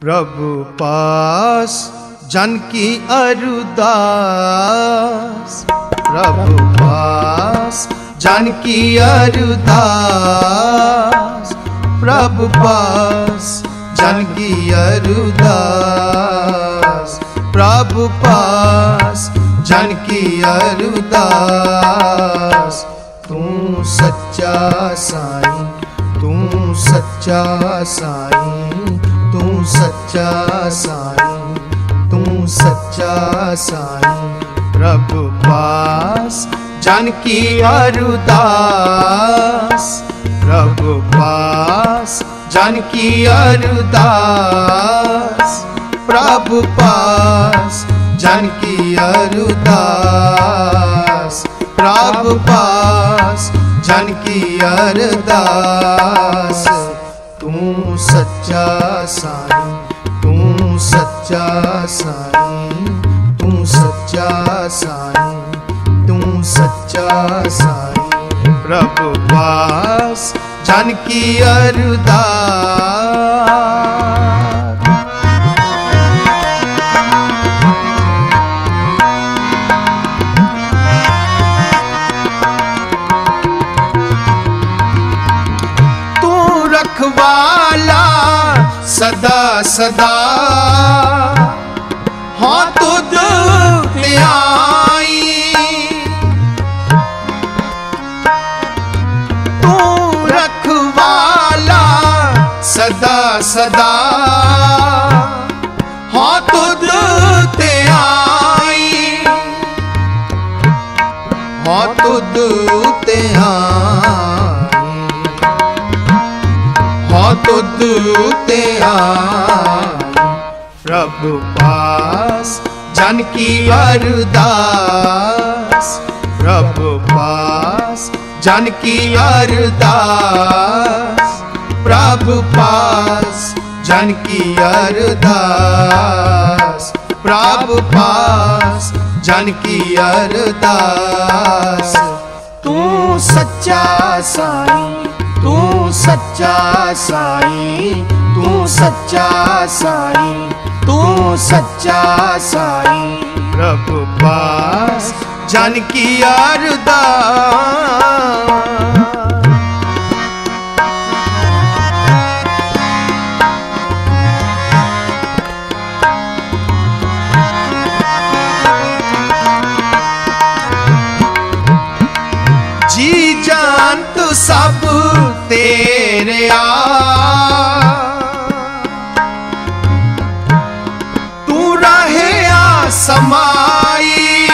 प्रभु पास जन की अरुदास। प्रभु पास जन की अरुदास। प्रभु पास जन की अरुदास। प्रभु पास जन की अरुदास। तू सच्चा साईं, तू सच्चा साईं। सच्चा साईं तू सच्चा साईं, प्रभु पास जन की अरुदास। प्रभु पास जन की अरुदास। प्रभु पास जन की अरुदास। प्रभु पास जन की अरदास। तू सच्चा साईं, तू सच्चा साईं, तू सच्चा साईं, तू सच्चा साईं। प्रभु पास जानकी की सदा सदा। हाँ तुझ ले आई। तू रखवाला, सदा सदा। हाँ तुझ ते आई। हाँ तुझ हाँ ते आई प्रभु पास जन की अरदास। प्रभु पास जन की अरदास। प्रभु पास जन की अरदास। प्रभु पास जन की अरदास। तू सच्चा साईं। तू सच्चा साईं तू सच्चा साईं तू सच्चा साईं। प्रभु पास जानकी अरदास। तेरे आ। तू रहे आ समाई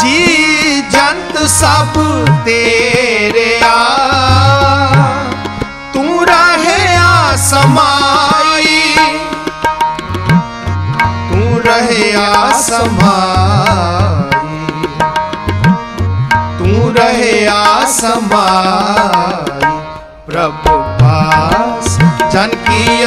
जी जंत सब तेरे आ। तू रहे आ समाई तू रहे आसमाई। रहे आसमाई प्रभु पास जन की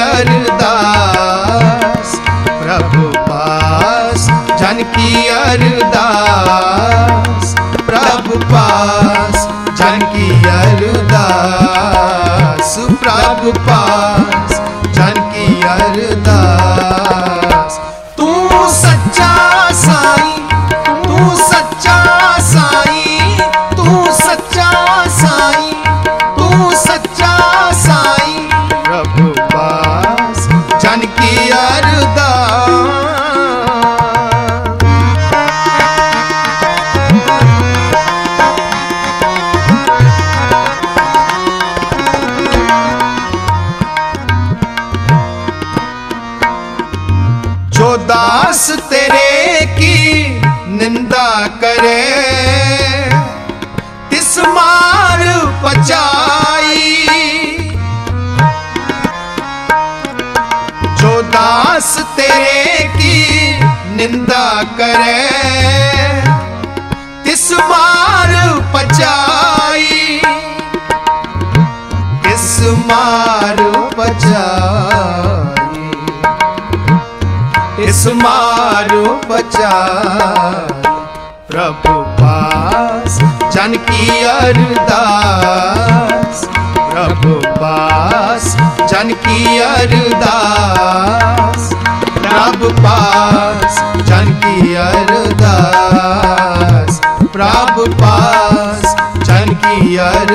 हरिहर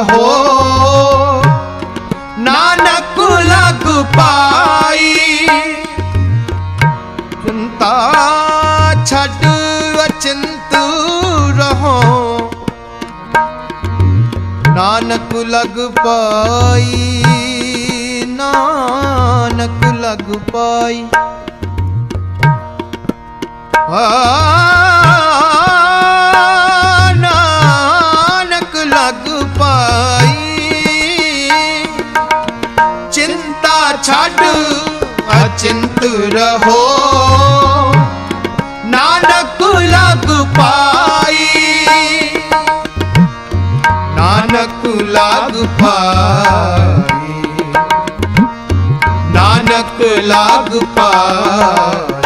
ਹੋ। ਨਾਨਕ ਲਗ ਪਾਈ। ਚਿੰਤਾ ਛੱਡ ਅਚਿੰਤ ਰਹੋ। ਨਾਨਕ ਲਗ ਪਾਈ। ਨਾਨਕ ਲਗ ਪਾਈ। ਆ रहो। नानक लग पाई। नानक लग पाई। नानक लग पाई।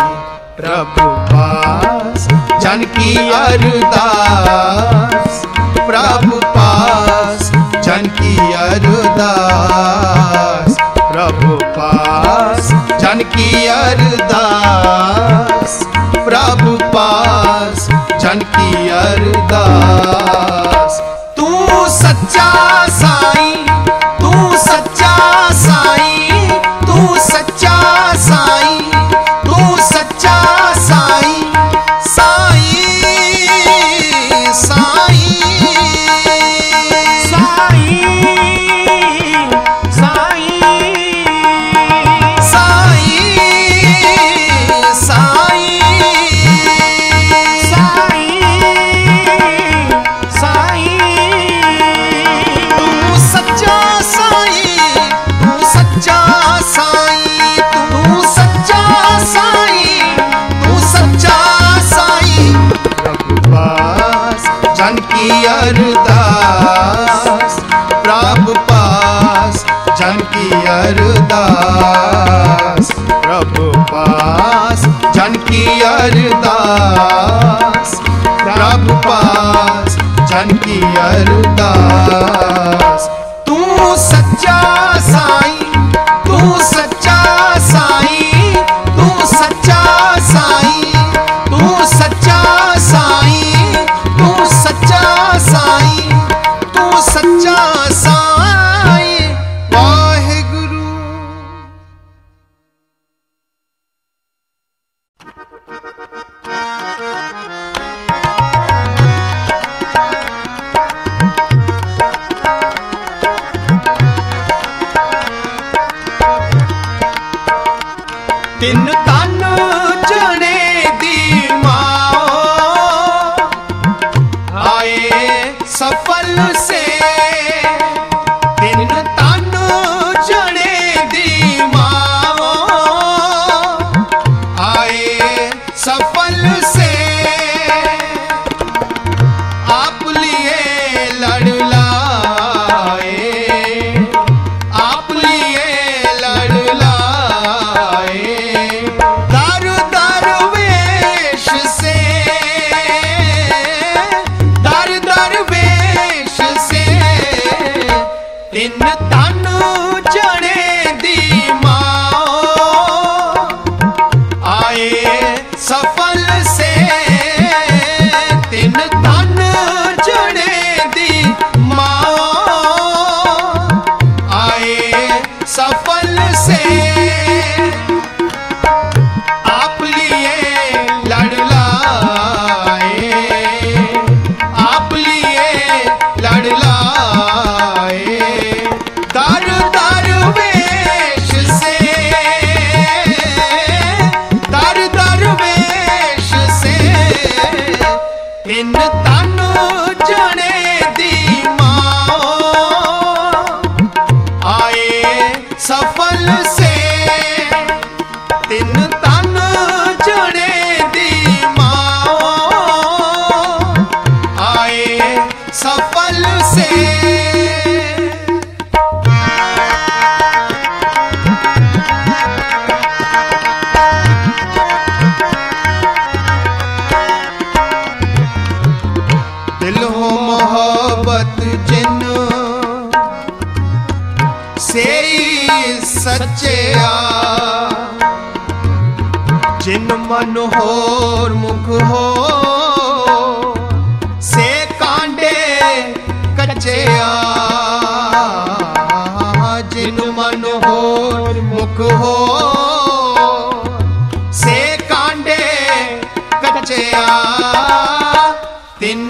प्रभु पास जन की अरदास। प्रभु पास जन की अरदास। प्रभु पास जन अरदास। प्रभु पास जन अरदास। तू सच्चा साईं अरदास प्रभु पास जन की अरदास। Tin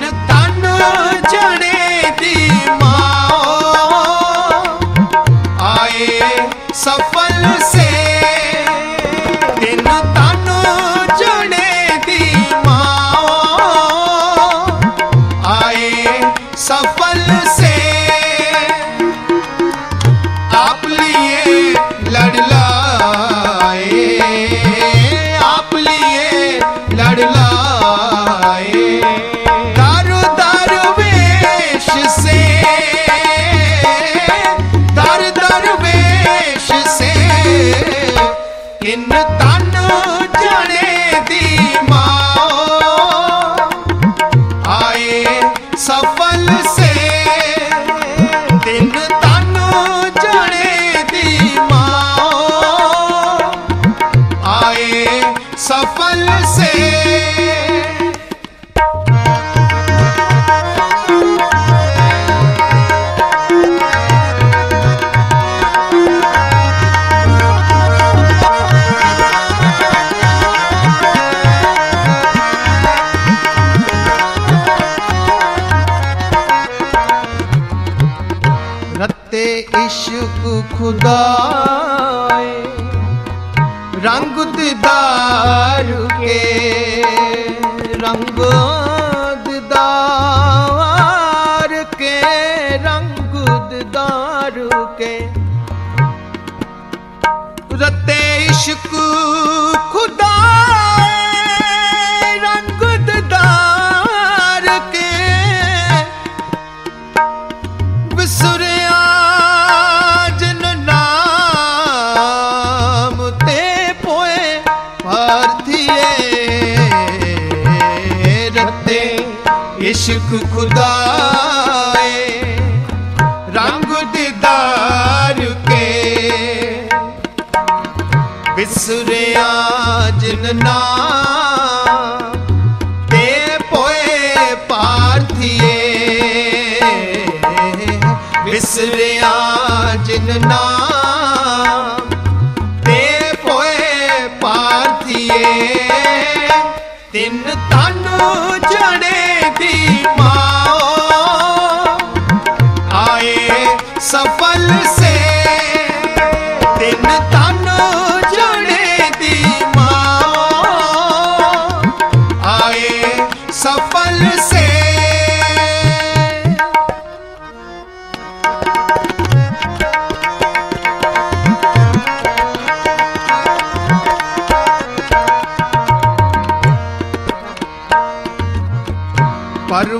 खुदा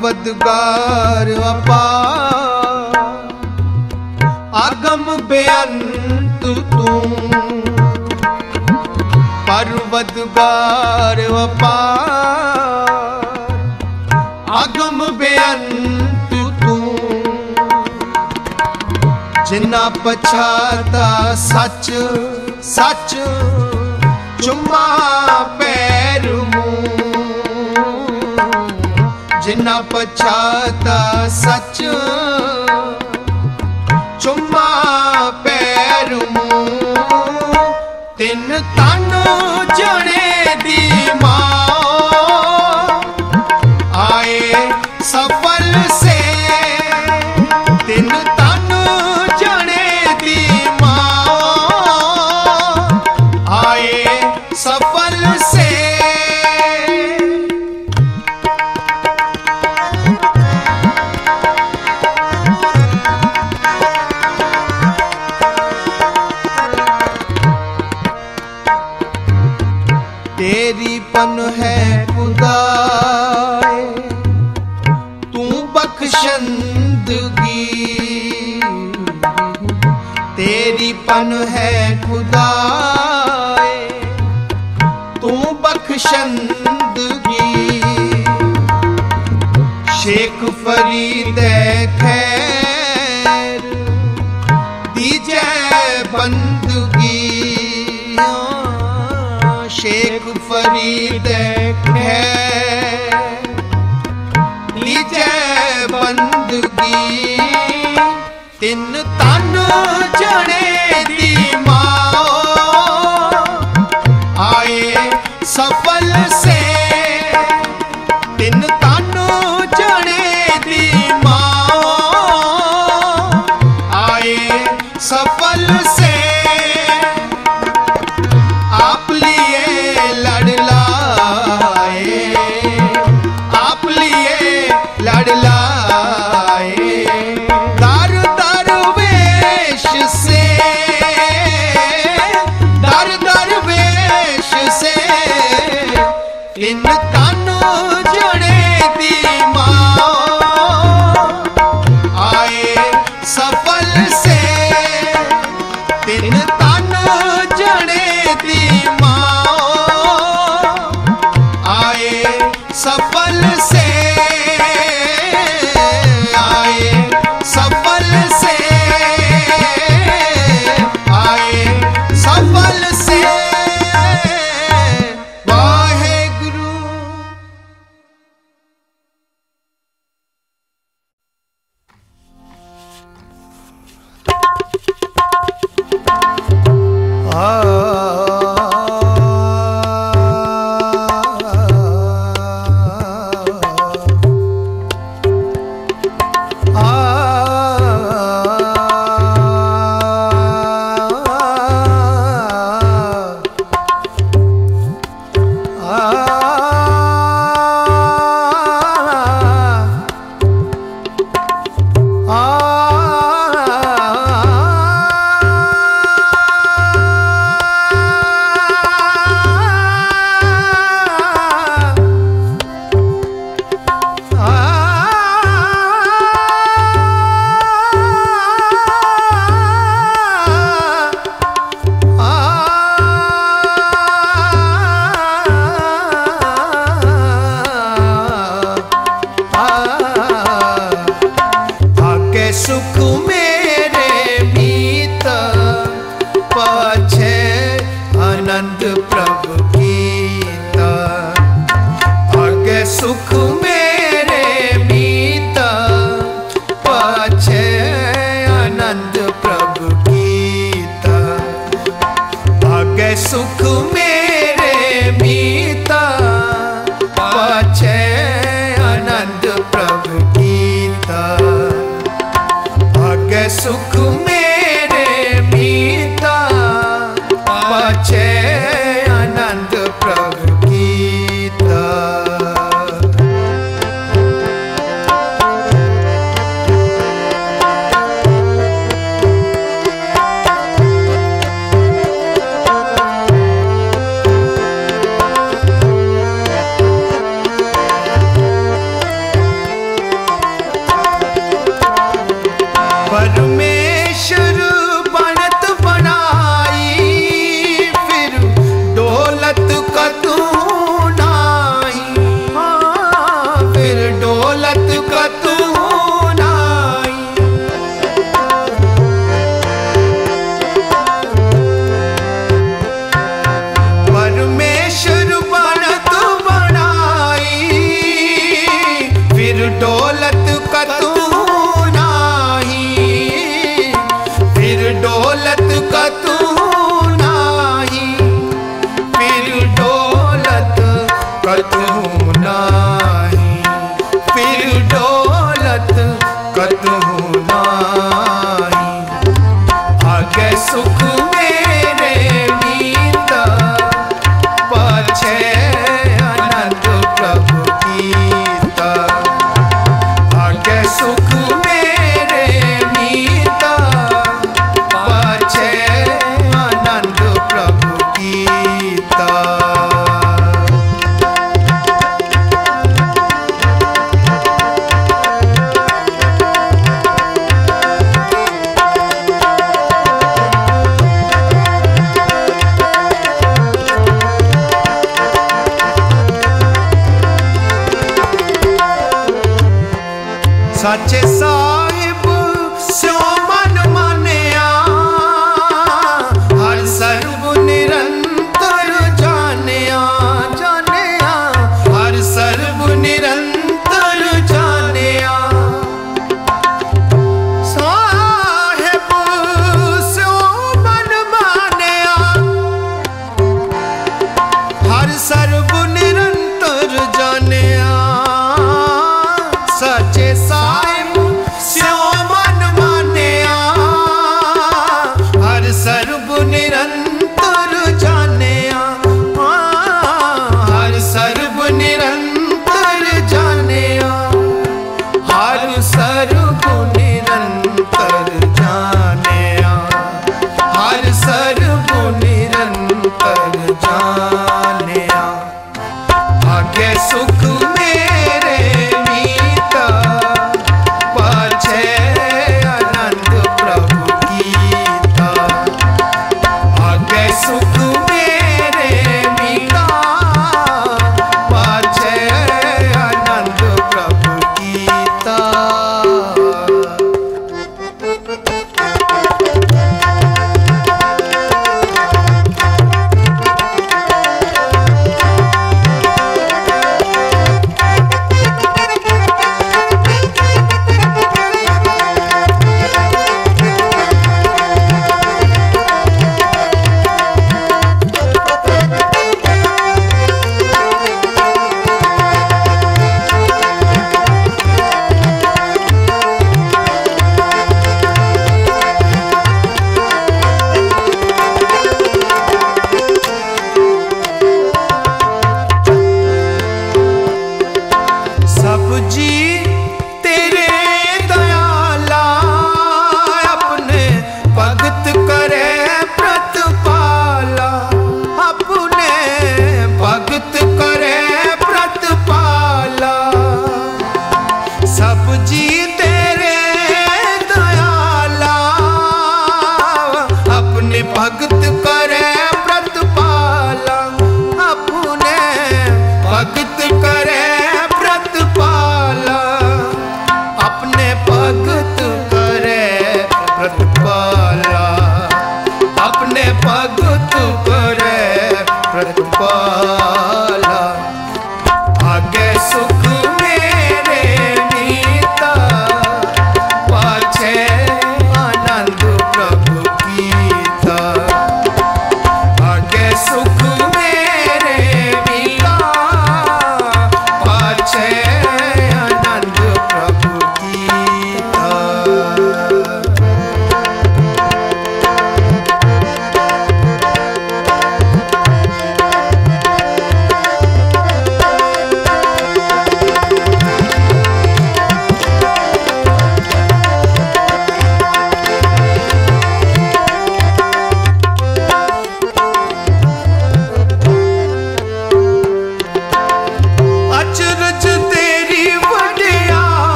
ਵਦਗਾਰ ਅਪਾਰ ਆਗਮ ਬੇਅੰਤ ਤੂੰ। ਪਰਵਦਗਾਰ ਵਪਾ ਆਗਮ ਬੇਅੰਤ ਤੂੰ। ਜਿੰਨਾ ਪਛਾਤਾ ਸੱਚ ਸੱਚ ਚੁੰਮਾ ਪੈਰ ਮੂੰ। ਜਿਨਾ ਪਛਾਤਾ ਸੱਚ। ਚੁੰਮਾ ਪੈਰ ਮੂੰ ਤਿੰਨ ਤਨ ਜਣੇ ਦੀ ਮਾਂ। ਅਨ ਹੈ ਖੁਦਾਏ, ਤੂੰ ਬਖਸ਼ੰਦਗੀ ਸ਼ੇਖ ਫਰੀਦ ਖੈਰ, ਦੀਜੈ ਬੰਦਗੀ। ਸ਼ੇਖ ਫਰੀਦ ਖੈਰ ਲੀਜੈ ਬੰਦਗੀ। ਤਿੰਨ ਤਨ ਜਣੇ Bendito. tú सीता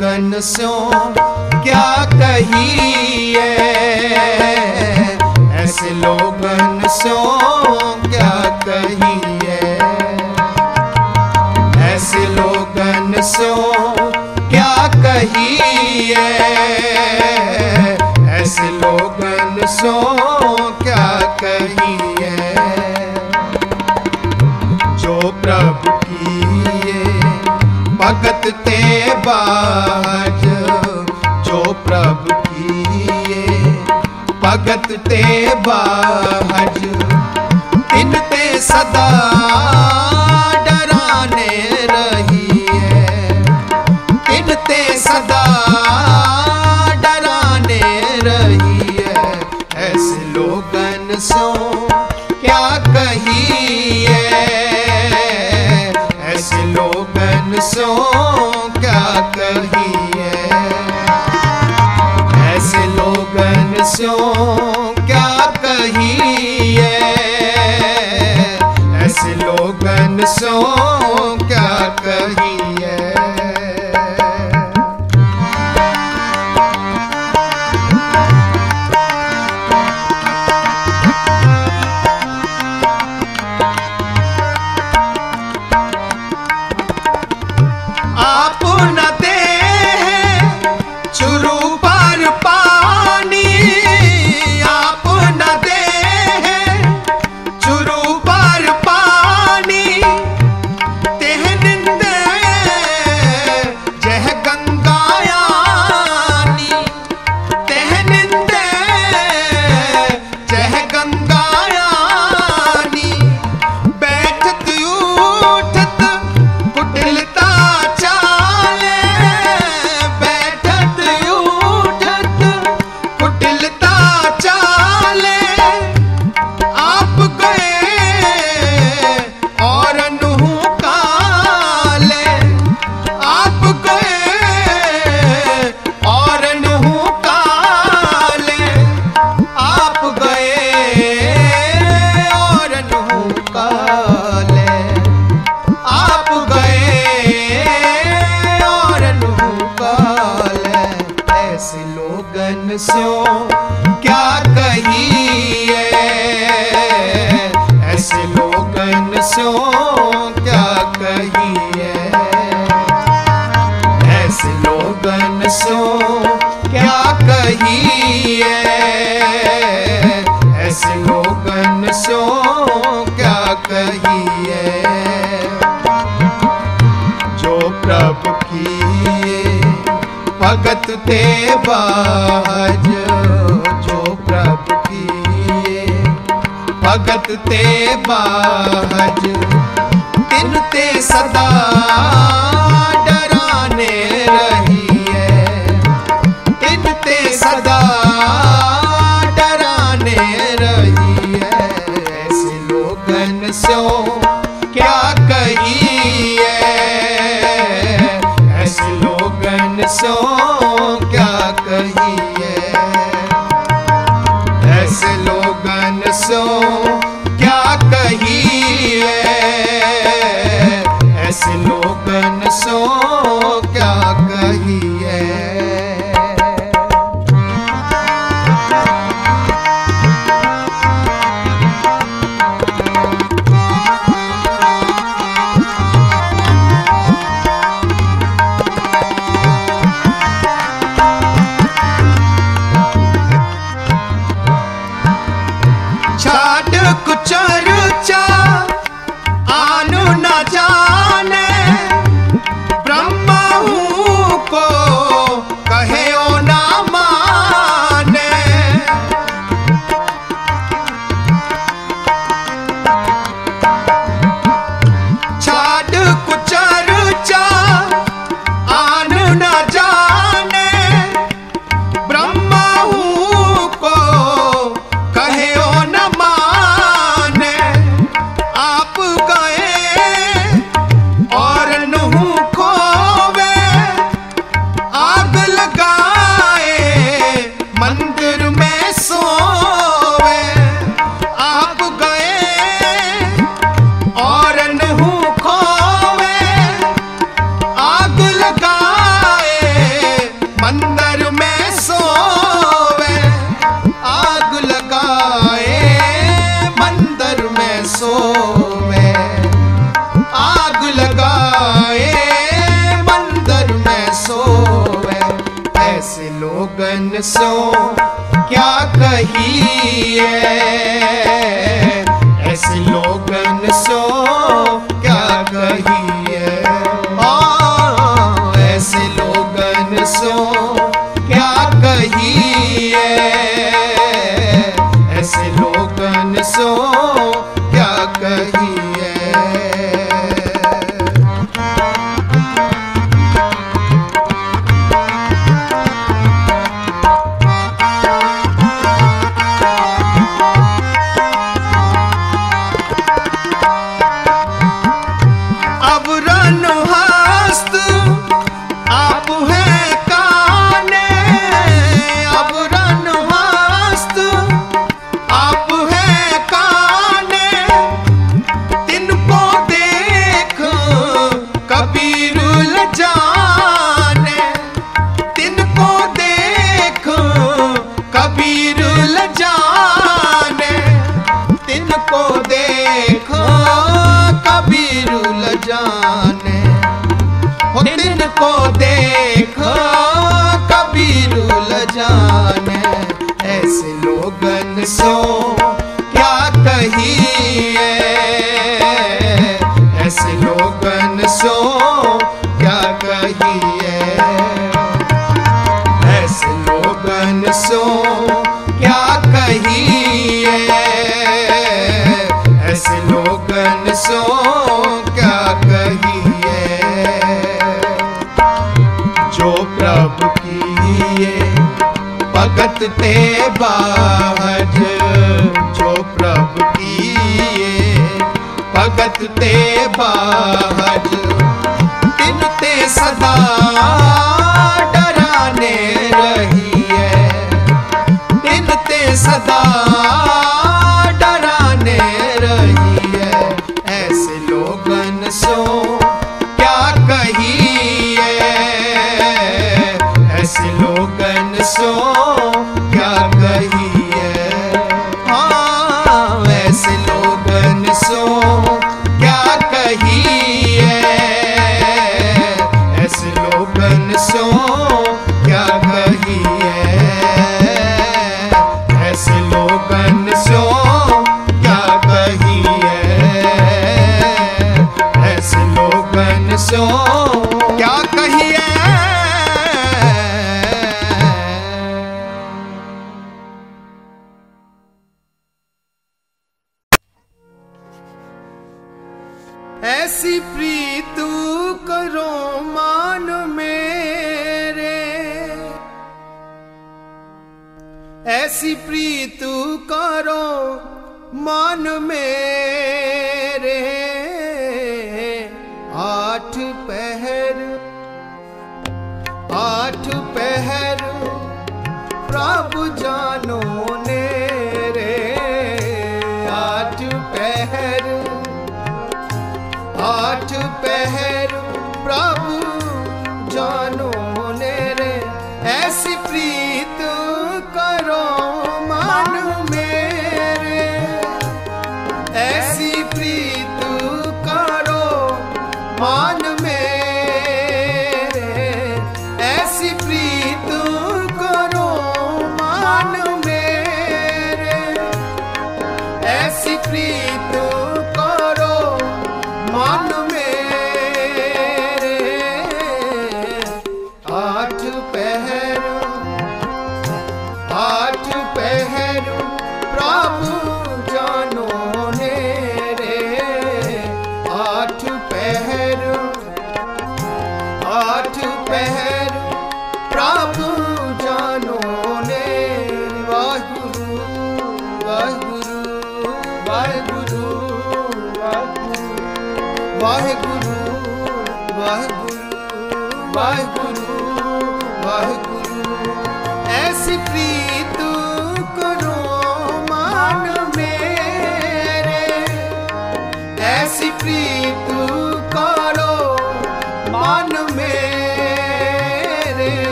गगन सो, क्या कहिए? ऐसे लोगन स्यो क्या कहिए? ऐसे लोगन सो, क्या कहिए? ऐसे लोगन सो, क्या कहिए? जो प्रभु किए, भगत ते बाज जो प्रभु किए। भगत ते बाज इन ते सदा canción.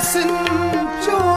sin joy.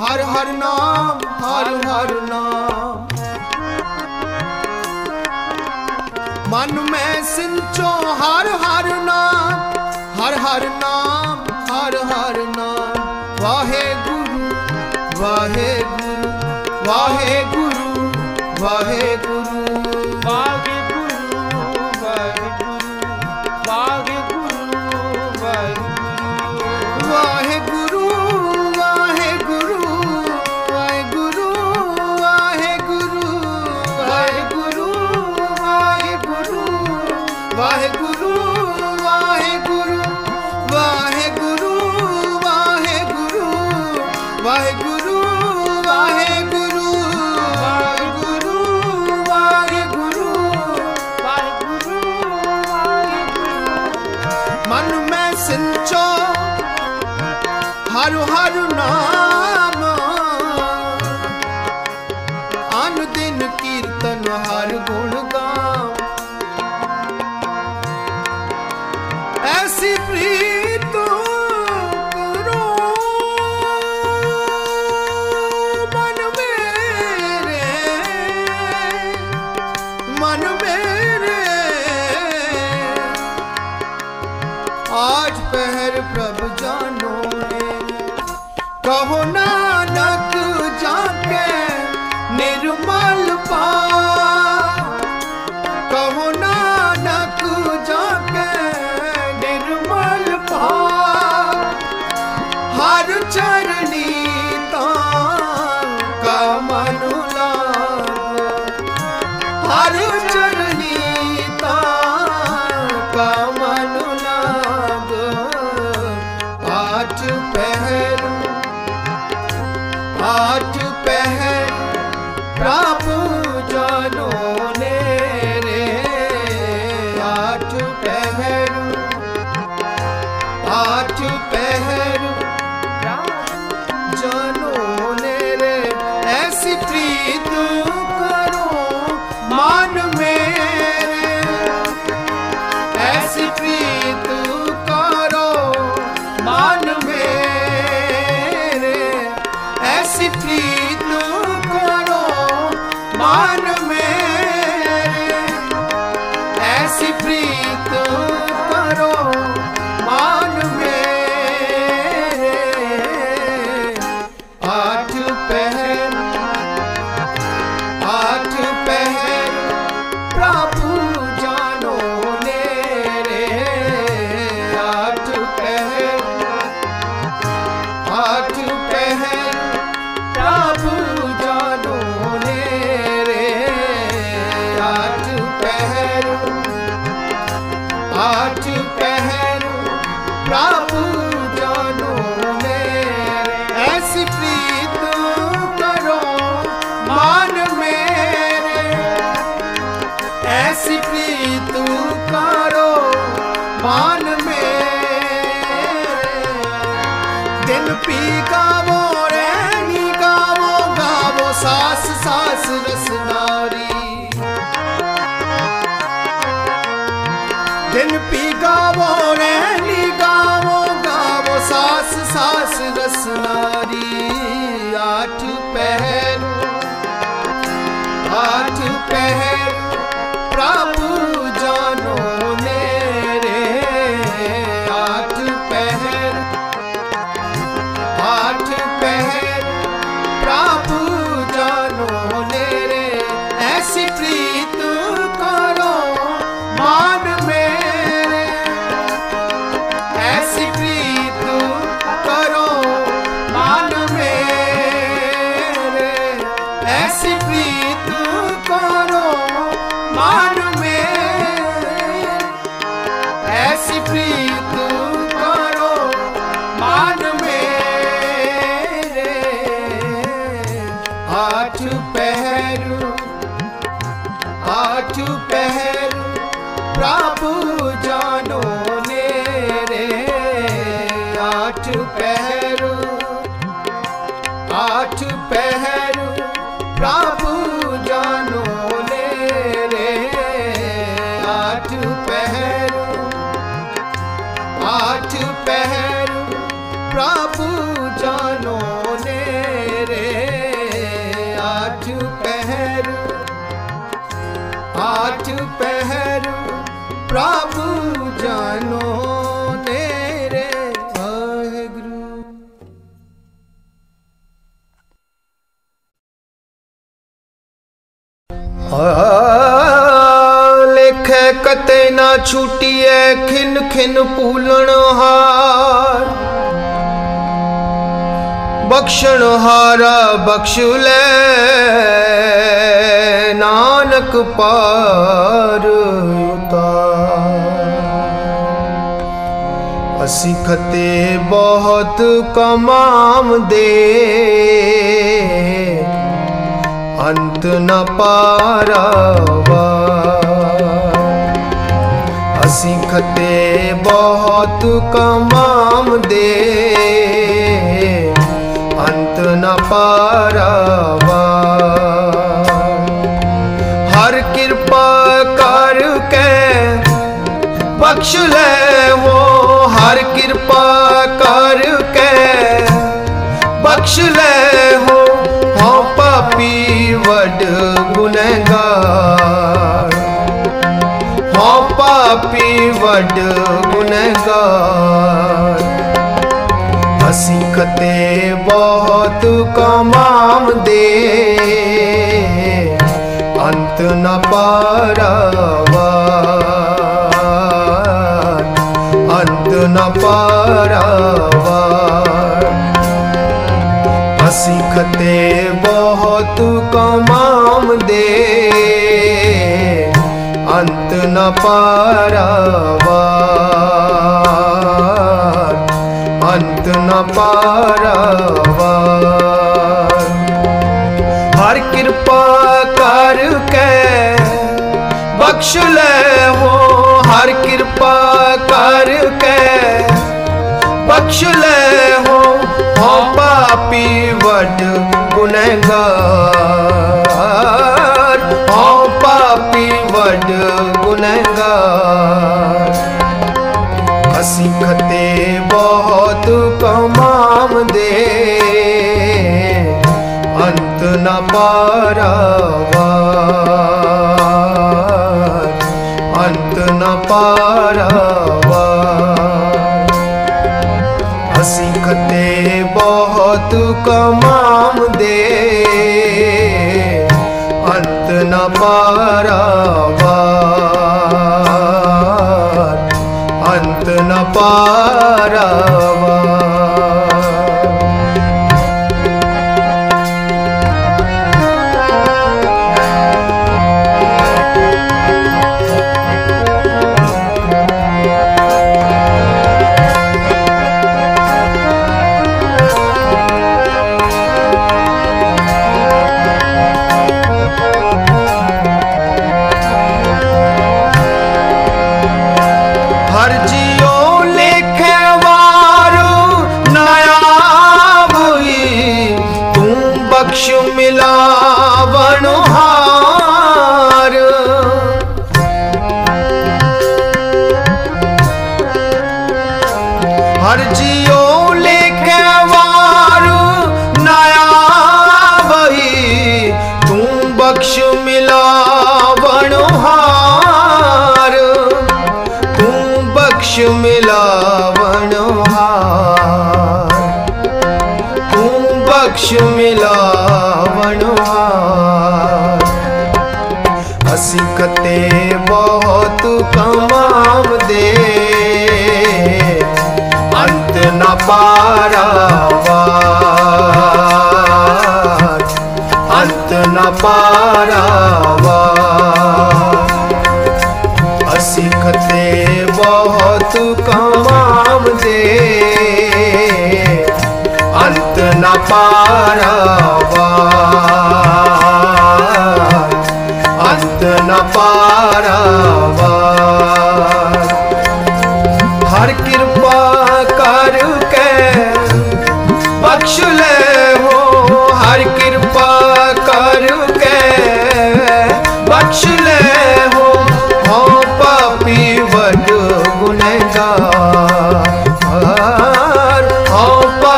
ਹਰ ਹਰ ਨਾਮ, ਹਰ ਹਰ ਨਾਮ। ਮਨ ਮੈਂ ਸਿੰਚੋ, ਹਰ ਹਰ ਨਾਮ, ਹਰ ਹਰ ਨਾਮ, ਹਰ ਹਰ ਨਾਮ। ਵਾਹਿਗੁਰੂ ਵਾਹਿਗੁਰੂ ਵਾਹਿਗੁਰੂ ਵਾਹਿਗੁਰੂ। प्रभु ਨਾ ਛੂਟੀਐ ਖਿਨ ਖਿਨ ਪੂਲਣ ਹਾਰ। ਬਖਸ਼ਣ ਹਾਰਾ, ਬਖਸ਼ ਲੈ ਨਾਨਕ ਪਾਰ ਅਸੀਂ ਖਤੇ ਬਹੁਤ ਕਮਾਮ ਦੇ। ਅੰਤ ਨ ਪਾਰਾਵਾ सिखते बहुत कमाम दे। अंत न पारावा। हर कृपा कर के बख्श ले वो, हर कृपा बड़ गुनगार। हसीकते बहुत कमाम दे। अंत न पारावा अंत न पारावा हसीकते बहुत कमाम दे। ਅੰਤ ਨ ਪਾਰਾਵਾਰ ਅੰਤ ਨ ਪਾਰਾਵਾਰ ਹਰ ਕਿਰਪਾ ਕਰਕੇ ਬਖਸ਼ ਲੈ ਹੋ। ਹਰ ਕਿਰਪਾ ਕਰਕੇ ਬਖਸ਼ ਲੈ ਹੋ। ਹੋ ਪਾਪੀ ਵੱਡ ਗੁਨਹਗਾਰ। ਵੱਡ ਗੁਨਹਗਾਰ ਅਸੀਂ ਖਤੇ ਬਹੁਤ ਕਮਾਮ ਦੇ। ਅੰਤ ਨ ਪਾਰਾਵਾਰ। ਅੰਤ ਨ ਪਾਰਾਵਾਰ। ਅਸੀਂ ਖਤੇ ਬਹੁਤ ਕਮਾਮ ਅੰਤ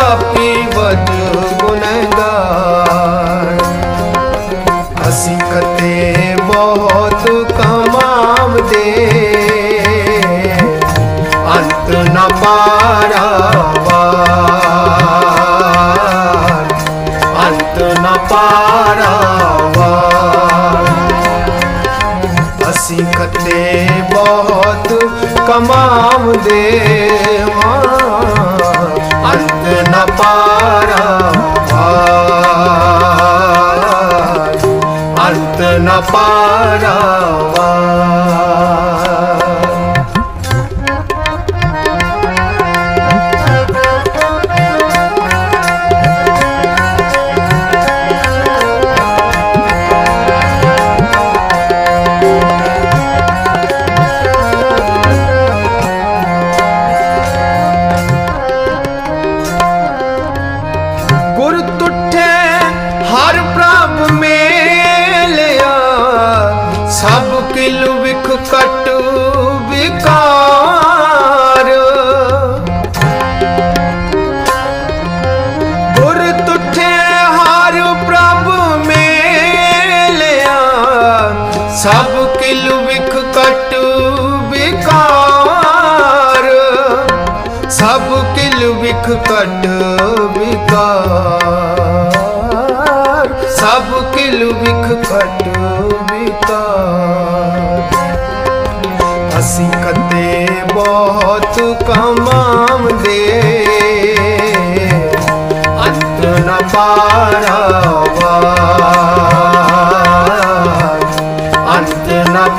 up. না পা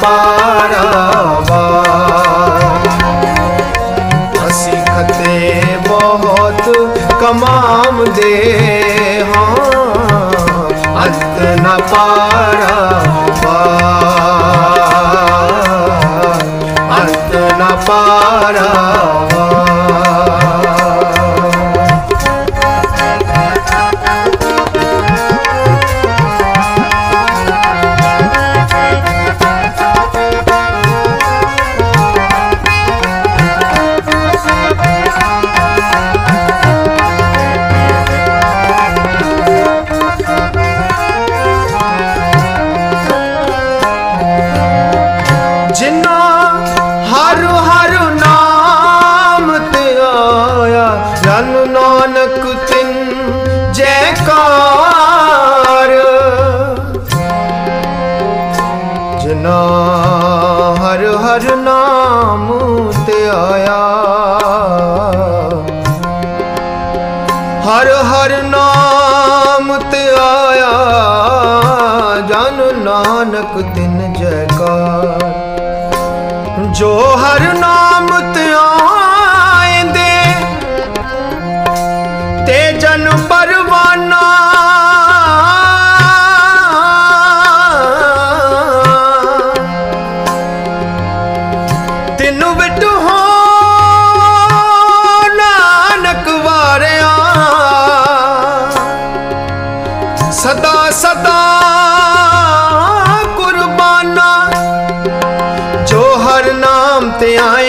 पारावा सिखते बहुत कमाम दे अत न पारावा अत न पारा ਨਾਨਕ ਤਿਨ ਜੈਕਾਰ ਜੋ ਹਰ आए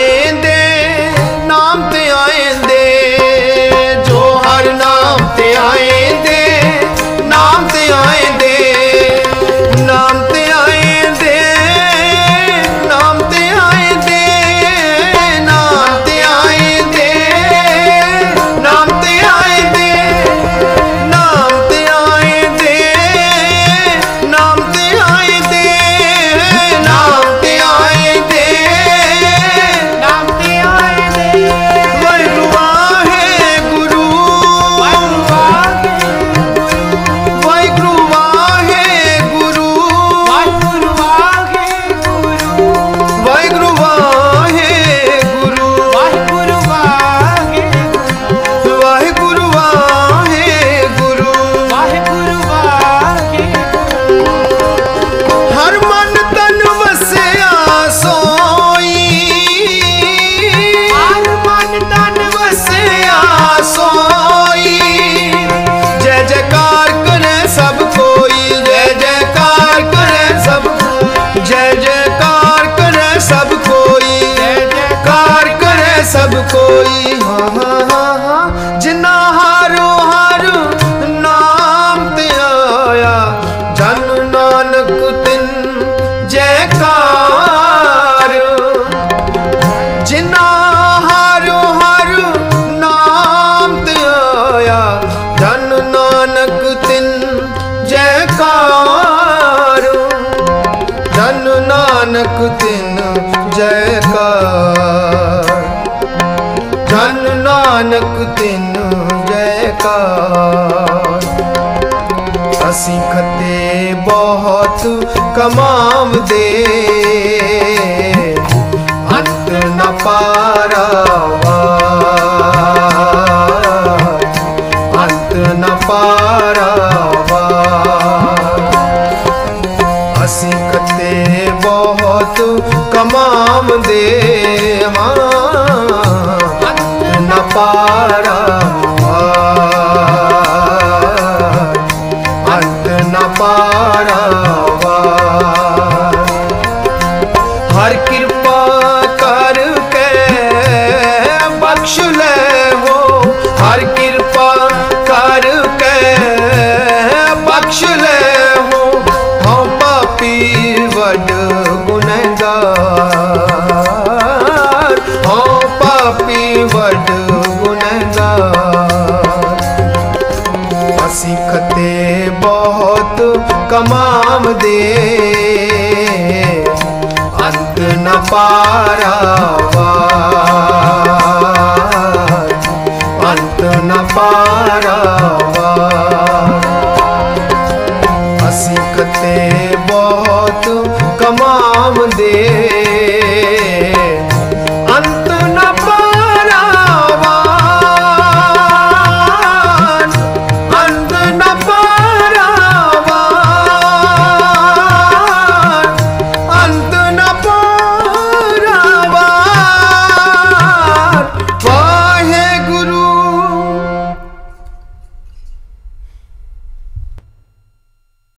ਜੈਕਾਰ ਅਸੀਂ ਖੱਤੇ ਬਹੁਤ ਕਮਾਵਦੇ ਅੰਤ ਨਾ ਪਾਰਾਵਾ ਅੰਤ ਨਾ ਪਾਰਾਵਾ ਅਸੀਂ ਖੱਤੇ ਬਹੁਤ ਕਮਾਵਦੇ ਹਾਂ ਅੰਤ ਨਾ ਪਾਰਾਵਾ Hara तमाम दे। अंत न पारा अंत न पारावा हसीकते बहुत कमाम दे।